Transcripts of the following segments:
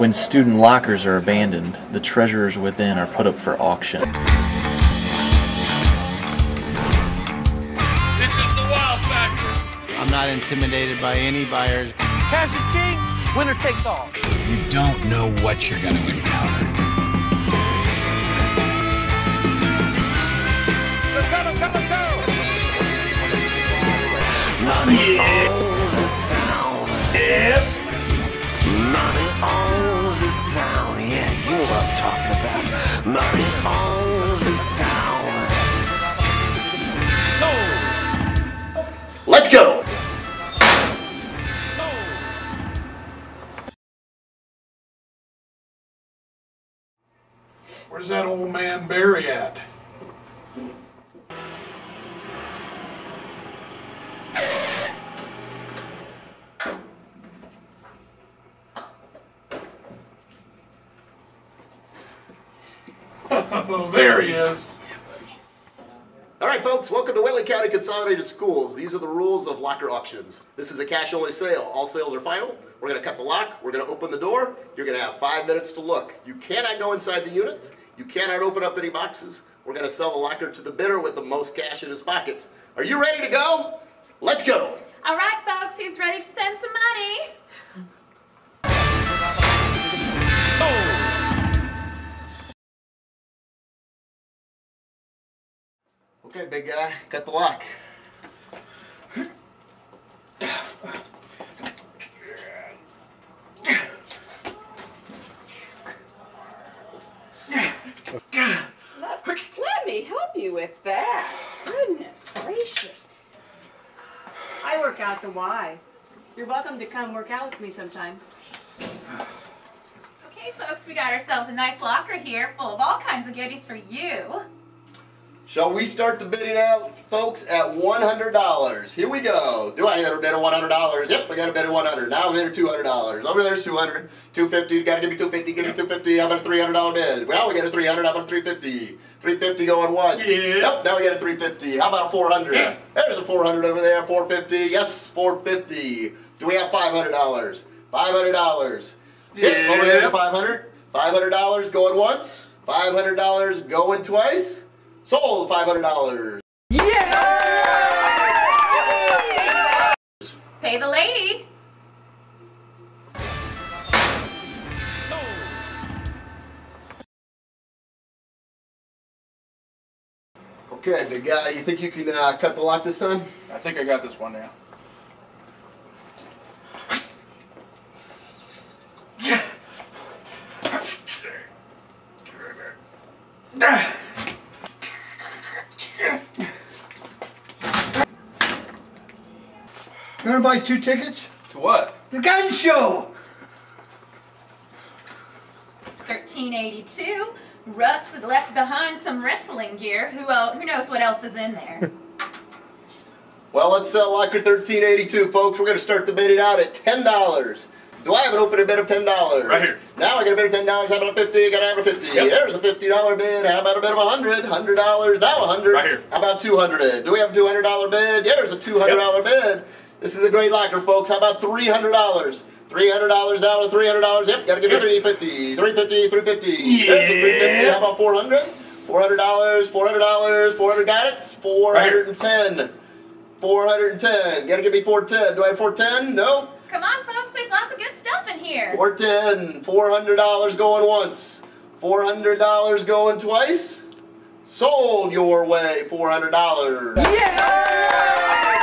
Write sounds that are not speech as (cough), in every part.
When student lockers are abandoned, the treasures within are put up for auction. This is the wow factor. I'm not intimidated by any buyers. Cash is king, winner takes all. You don't know what you're going to encounter. Let's go, let's go, let's go. Money owns this town. Money owns town. Yeah, you know what I'm talking about. Money owns Consolidated Schools. These are the rules of locker auctions. This is a cash only sale. All sales are final. We're going to cut the lock. We're going to open the door. You're going to have five minutes to look. You cannot go inside the unit. You cannot open up any boxes. We're going to sell the locker to the bidder with the most cash in his pocket. Are you ready to go? Let's go. All right, folks, who's ready to spend some money? Okay, big guy, cut the lock. Let me help you with that. Goodness gracious. I work out the Y. You're welcome to come work out with me sometime. Okay, folks, we got ourselves a nice locker here full of all kinds of goodies for you. Shall we start the bidding out, folks, at $100? Here we go. Do I a bid of $100? Yep, I got a bid of 100 Now we're at $200. Over there's 200 250 You gotta give me 250 Give me 250 How about a $300 bid? Well, we got a 300 How about a 350 350 going once. Yeah. Nope, now we got a 350 How about a 400 Yeah. There's a 400 over there. 450 Yes, 450 Do we have $500? $500. Yep, over there's Yeah. 500 $500 going once. $500 going twice. Sold $500. Yeah! Pay the lady. Okay, big guy, you think you can uh, cut the lock this time? I think I got this one now. Buy two tickets? To what? The gun show! 1382. Russ had left behind some wrestling gear. Who el- who knows what else is in there? (laughs) Well, let's uh, sell locker 1382, folks. We're going to start the bidding out at $10. Do I have an open bid of $10? Right here. Now I got a bid of $10. How about a 50 I Got to have a 50 Yep. There's a $50 bid. How about a bid of 100 $100. Now 100 Right here. How about 200 Do we have a $200 bid? Yeah, there's a $200 bid. This is a great locker, folks. How about $300? $300 down to $300. Yep, got to give me 350 350 350 There's a 350 How about 400 $400, $400, 400 got it? 410 410. Gotta give me 410. Do I have 410? No. Come on, folks, there's lots of good stuff in here. 410. $400 going once. $400 going twice. Sold your way. $400. Pay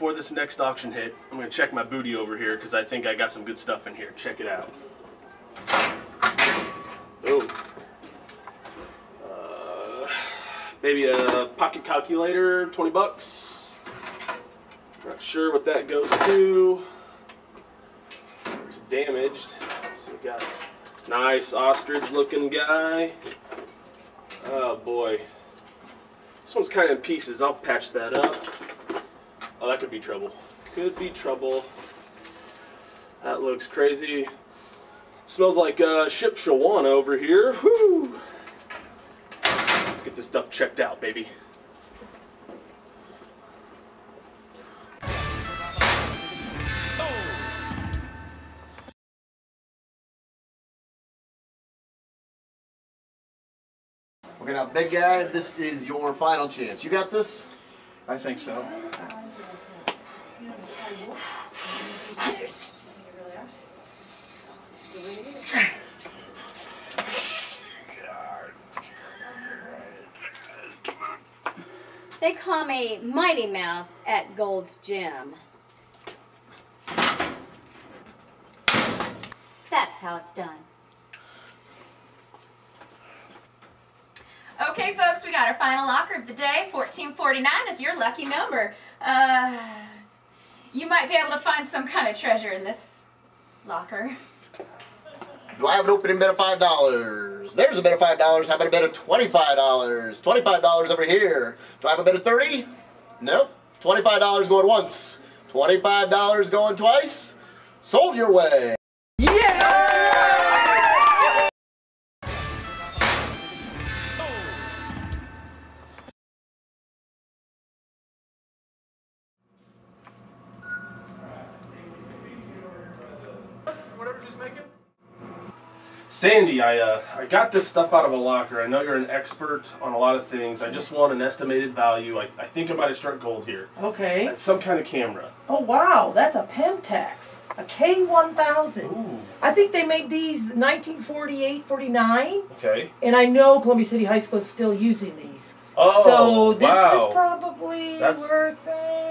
before this next auction hit, I'm gonna check my booty over here because I think I got some good stuff in here. Check it out. Oh. Uh, maybe a pocket calculator, 20 bucks. Not sure what that goes to. It's damaged. So we got nice ostrich looking guy. Oh boy. This one's kind of in pieces. I'll patch that up. Oh, that could be trouble. Could be trouble. That looks crazy. Smells like uh, ship Shawana over here. Whew. Let's get this stuff checked out, baby. Okay, now, big guy, this is your final chance. You got this? I think so. They call me Mighty Mouse at Gold's Gym. That's how it's done. Okay, folks, we got our final locker of the day. 1449 is your lucky number. Uh, you might be able to find some kind of treasure in this locker. Do I have an opening bid of five dollars? There's a bid of five dollars. How about a bid of twenty-five dollars? Twenty-five dollars over here. Do I have a bid of thirty? Nope. Twenty-five dollars going once. Twenty-five dollars going twice. Sold your way. Whatever she's making. Sandy, I uh, I got this stuff out of a locker. I know you're an expert on a lot of things. I just want an estimated value. I, I think I might have struck gold here. Okay. It's some kind of camera. Oh wow, that's a Pentax, a K1000. Ooh. I think they made these 1948, 49, Okay. and I know Columbia City High School is still using these. Oh, so this wow. is probably That's worth. Uh,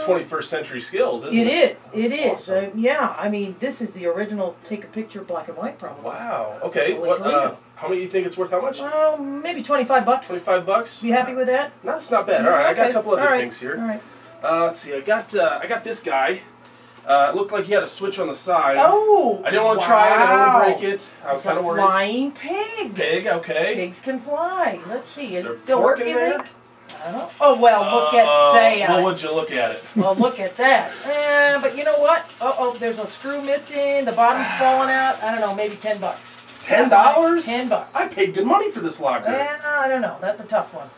21st century skills, isn't it it? is. It is. Awesome. Uh, yeah. I mean, this is the original take a picture black and white, probably. Wow. Okay. What? Uh, how many do you think it's worth? How much? Well, maybe 25 bucks. 25 bucks. You happy with that? No, it's not bad. All right, I got a couple other right. things here. All right. Uh, let's see. I got uh, I got this guy. Uh, it looked like he had a switch on the side. Oh. I didn't want to try it. I didn't want wow. to break it. I was kind of worried. flying pig. Pig. Okay. Pigs can fly. Let's see. Is there it still working? there? Think? I. Oh well, look Uh, at that. Well, would you look at it? Well, look at that. Eh, but you know what? Uh oh, there's a screw missing. The bottom's falling out. I don't know, maybe ten bucks. Ten dollars? Ten bucks. I paid good money for this locker. Eh, I don't know. That's a tough one.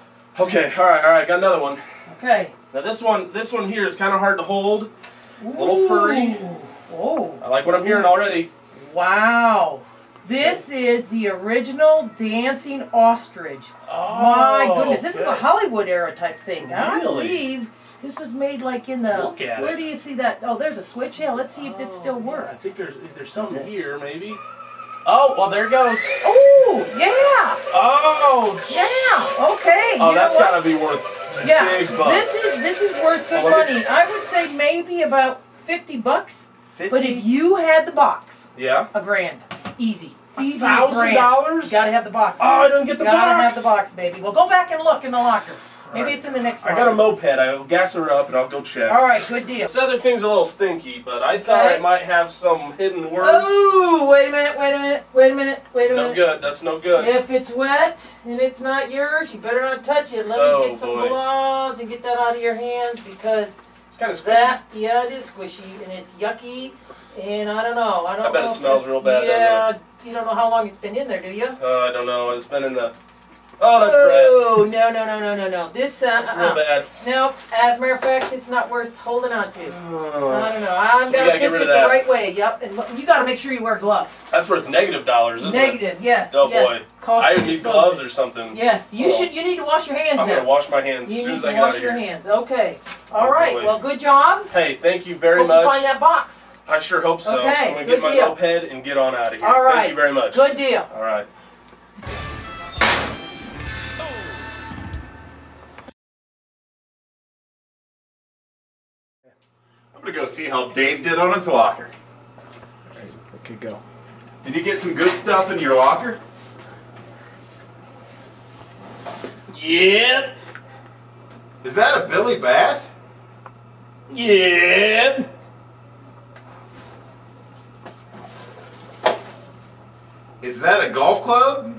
Okay. All right. All right. Got another one. Okay. Now this one, this one here is kind of hard to hold. A little furry. Oh. I like what I'm hearing already. Wow. This is the original dancing ostrich. Oh, My Oh, goodness, this is a. Hollywood era type thing. I believe this was made like in the. Look at where it. do you see that? Oh, there's a switch. Yeah, let's see if it still oh, works. I think there's there's something here maybe. Oh, well there it goes. Oh, yeah. Oh. Yeah. Okay. Oh, that's gotta be worth Yeah. big bucks. This is this is worth good Oh, me- money. I would say maybe about fifty bucks. 50? But if you had the box, Yeah. a grand, easy, easy. Thousand dollars? You gotta have the box. Oh, I don't get the gotta box. have the box, baby. Well, go back and look in the locker. Maybe Alright. it's in the next. I locker. got a moped. I'll gas her up and I'll go check. All right, good deal. This other thing's a little stinky, but I thought Okay. it might have some hidden worth. Oh, wait a minute, wait a minute, wait a minute, wait a no minute. good. That's no good. If it's wet and it's not yours, you better not touch it. Let Oh, me get some boy. gloves and get that out of your hands because It's kind of squishy. that, yeah, it is squishy and it's yucky. And I don't know. I don't I bet know it smells real bad, Yeah, you don't know how long it's been in there, do you? Uh, I don't know. It's been in the. Oh, that's. Oh no no no no no no! This uh, It's real uh bad. nope. As a matter of fact, it's not worth holding on to. Oh. I don't know. I'm So we gonna gotta get pitch rid it of the that. right way. Yep, and look, you got to make sure you wear gloves. That's worth negative dollars, isn't it? Negative, yes, Oh yes. boy. Cost I need gloves or something. Yes, you Oh. should. You need to wash your hands I'm now. gonna wash my hands as you soon need as to I get out wash of your here. hands. Okay. All Oh, right. boy. Well, good job. Hey, thank you very Hope much. you find that box. I sure hope so. Okay, I'm gonna good get my deal. moped and get on out of here. All right. Thank you very much. Good deal. All right. I'm gonna go see how Dave did on his locker. Okay, go. Did you get some good stuff in your locker? Yep. Is that a Billy Bass? Yep. Is that a golf club?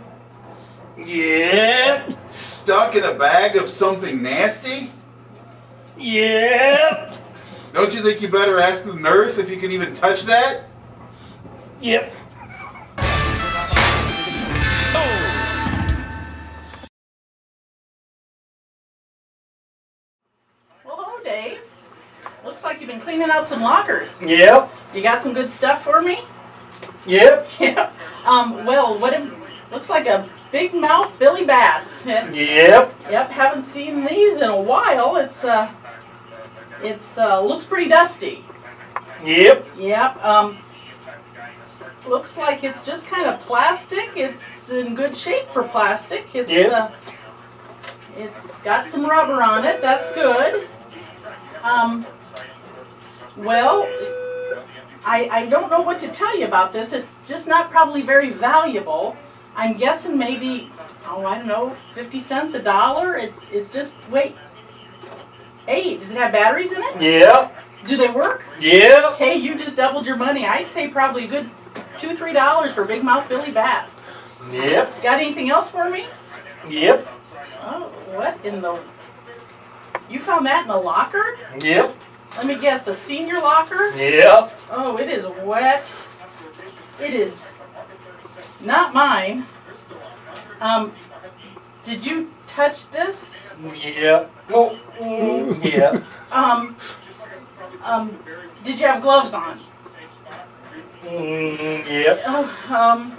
Yep. Stuck in a bag of something nasty? Yep. Don't you think you better ask the nurse if you can even touch that? Yep. Well, hello, Dave. Looks like you've been cleaning out some lockers. Yep. You got some good stuff for me? Yep. (laughs) Yep. Um, well, what if, looks like a big mouth Billy Bass. Yep. Yep. Haven't seen these in a while. It's uh it's uh looks pretty dusty. Yep. Yep. Um looks like it's just kind of plastic. It's in good shape for plastic. It's Yep. uh it's got some rubber on it. That's good. Um well, I I don't know what to tell you about this. It's just not probably very valuable. I'm guessing maybe oh I don't know, fifty cents a dollar. It's it's just wait. Hey, does it have batteries in it? Yeah. Do they work? Yeah. Hey, you just doubled your money. I'd say probably a good two, three dollars for Big Mouth Billy Bass. Yep. Got anything else for me? Yep. Oh, what in the? You found that in a locker? Yep. Let me guess, a senior locker? Yep. Oh, it is wet. It is not mine. Um, did you touch this? Yep. Oh. mm, Yep. Um, um, did you have gloves on? Mm, Yep. Oh, um,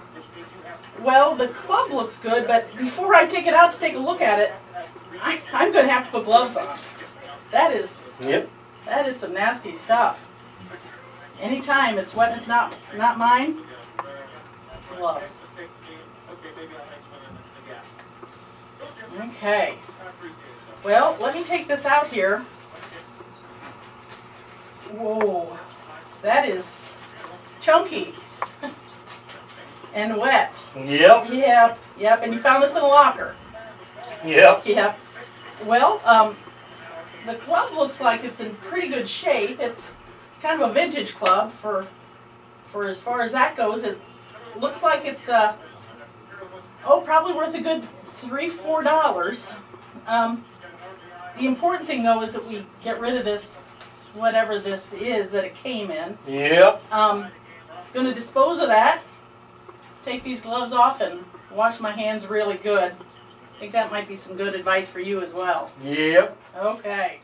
well, the club looks good, but before I take it out to take a look at it, I, I'm going to have to put gloves on. That is Yep. that is some nasty stuff. Anytime it's wet and it's not not mine, gloves. Okay. Well, let me take this out here. Whoa, that is chunky and wet. Yep. Yep, yep. And you found this in a locker. Yep. Yep. Well, um, the club looks like it's in pretty good shape. It's it's kind of a vintage club for for as far as that goes. It looks like it's uh oh probably worth a good three four dollars. Um, the important thing though is that we get rid of this whatever this is that it came in. Yep. Um, gonna dispose of that. Take these gloves off and wash my hands really good. I think that might be some good advice for you as well. Yep. Okay.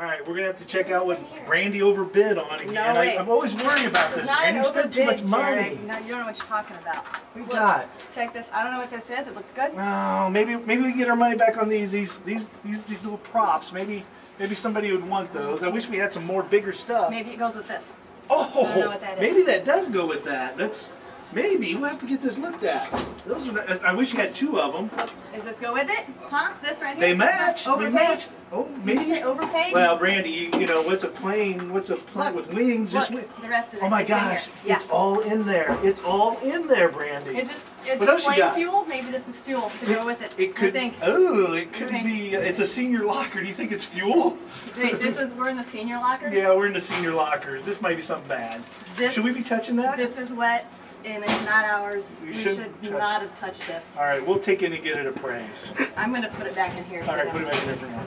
All right, we're gonna have to check out what Brandy overbid on again. No, I, I'm always worried about This this. is not an Brandy spent too much money. Jared. No, you don't know what you're talking about. We got. Check this. I don't know what this is. It looks good. No, maybe maybe we get our money back on these these these these, these little props. Maybe maybe somebody would want those. I wish we had some more bigger stuff. Maybe it goes with this. Oh, I don't know oh, what that is. maybe that does go with that. That's maybe we'll have to get this looked at. Those are. not- I wish you had two of them. Does this go with it? Huh? This right here? They match. They match. Oh, Did maybe. you say overpaid? Well, Brandy, you, you know what's a plane? What's a plane Look, with wings? Just look, wi- the rest of it. Oh my gosh, Yeah. it's all in there. It's all in there, Brandy. Is this is What this plane fuel? Maybe this is fuel to go with it. It could. Think. Oh, it could be. Uh, it's a senior locker. Do you think it's fuel? Wait, this (laughs) is we're in the senior lockers. Yeah, we're in the senior lockers. This might be something bad. This, Should we be touching that? This is wet, and it's not ours. We We, should touch not have touched this. All right, we'll take it and get it appraised. I'm gonna put it back in here. All right, now. put it back in there for now.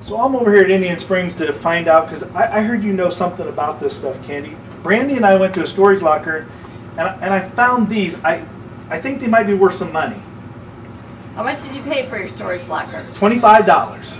So I'm over here at Indian Springs to find out because I, I heard you know something about this stuff, Candy. Brandy and I went to a storage locker, and I, and I found these. I I think they might be worth some money. How much did you pay for your storage locker? Twenty five dollars.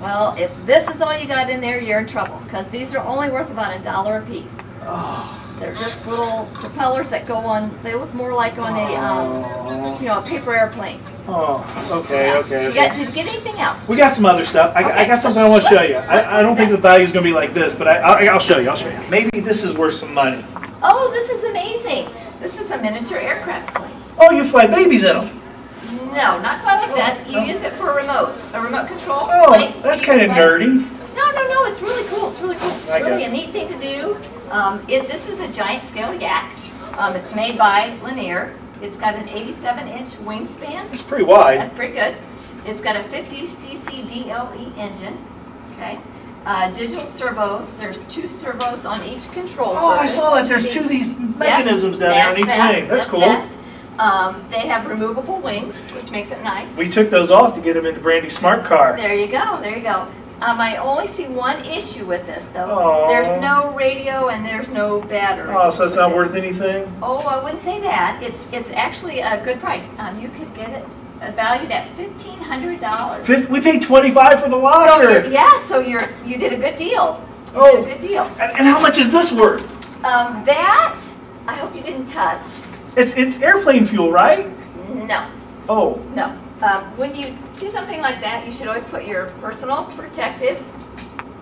Well, if this is all you got in there, you're in trouble because these are only worth about a dollar a piece. Oh. They're just little propellers that go on. They look more like on a, um, you know, a paper airplane. Oh, okay, okay. Did you, get, did you get anything else? We got some other stuff. I, got- I got something I want to show you. I, I don't think the value is going to be like this, but I, I, I'll show you. I'll show you. Maybe this is worth some money. Oh, this is amazing. This is a miniature aircraft plane. Oh, you fly babies in them. No, not quite like that. You use it for a remote, a remote control Oh, that's kind of nerdy. No, no, no. It's really cool. It's really cool. It's I really a neat thing to do. Um, it, this is a giant scale yak. Um, it's made by Lanier. It's got an 87 inch wingspan. It's pretty wide. That's pretty good. It's got a 50 cc DLE E engine. Okay. Uh, digital servos. There's two servos on each control Oh, I saw that. There's two of these Yep, mechanisms down there on each that, wing. That's that's cool. that. Um, they have removable wings, which makes it nice. We took those off to get them into Brandy's smart car. There you go, there you go. Um, I only see one issue with this though. Aw. There's no radio and there's no battery. Oh, so it's not worth anything? Oh, I wouldn't say that. It's it's actually a good price. Um, you could get it valued at fifteen hundred dollars. We paid 25 for the So locker. you're, yeah, so you're you did a good deal. You Oh. did a good deal. and, and how much is this worth? Um, that I hope you didn't touch. It's it's airplane fuel, right? No, Oh, no. Um, when you see something like that, you should always put your personal protective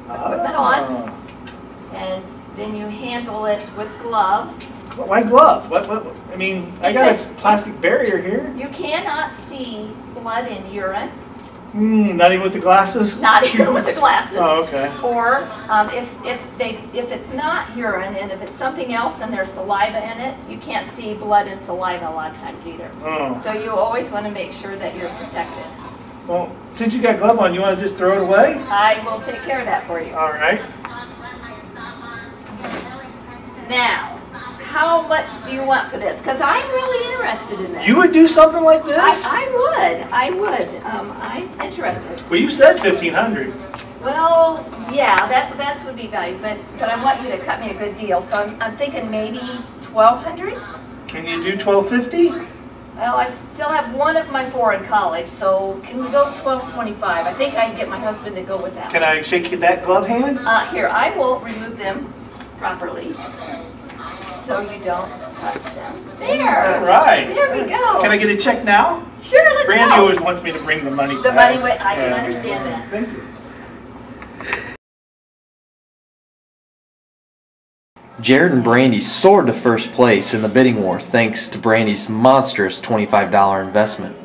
equipment on, Ah. and then you handle it with gloves. Why gloves? What, what, what- I mean, I got a Because- plastic barrier here. You cannot see blood in urine, Hmm, not even with the glasses? not even with the glasses. Oh, okay. Or um, if, if they if it's not urine and if it's something else and there's saliva in it, you can't see blood and saliva a lot of times either. Oh. So you always want to make sure that you're protected. Well, since you got glove on, you want to just throw it away? I will take care of that for you. All right. Now, how much do you want for this? Because I'm really interested in this. You would do something like this? I, I would. I would. Um, I'm interested. Well, you said 1500 Well, yeah, that that's would be valued, but but I want you to cut me a good deal. So I'm, I'm thinking maybe twelve hundred. Can you do 1250 Well, I still have one of my four in college, so can we go twelve twenty-five? I think I can get my husband to go with that. Can I shake you that glove hand? Uh, here, I will remove them properly, so you don't touch them. There. All right. There we go. Can I get a check now? Sure, let's Brandy go. always wants me to bring the money The back. money, wa- I can Yeah. understand that. Thank you. Jared and Brandy soared to first place in the bidding war thanks to Brandy's monstrous $25 investment.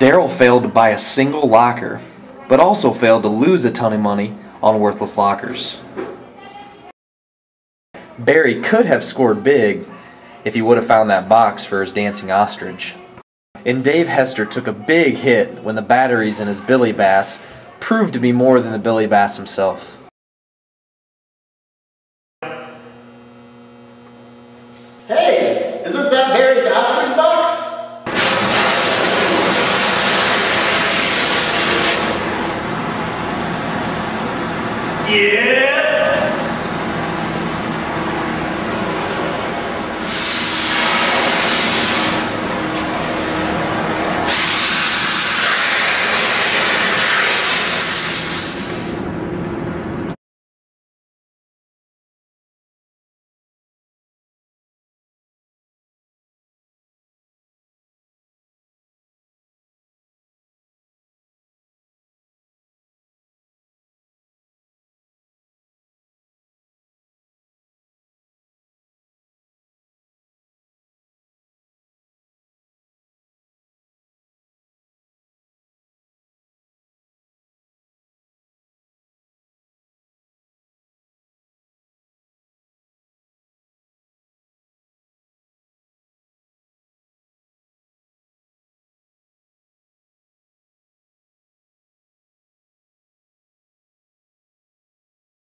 Daryl failed to buy a single locker, but also failed to lose a ton of money on worthless lockers. Barry could have scored big if he would have found that box for his dancing ostrich. And Dave Hester took a big hit when the batteries in his Billy Bass proved to be more than the Billy Bass himself.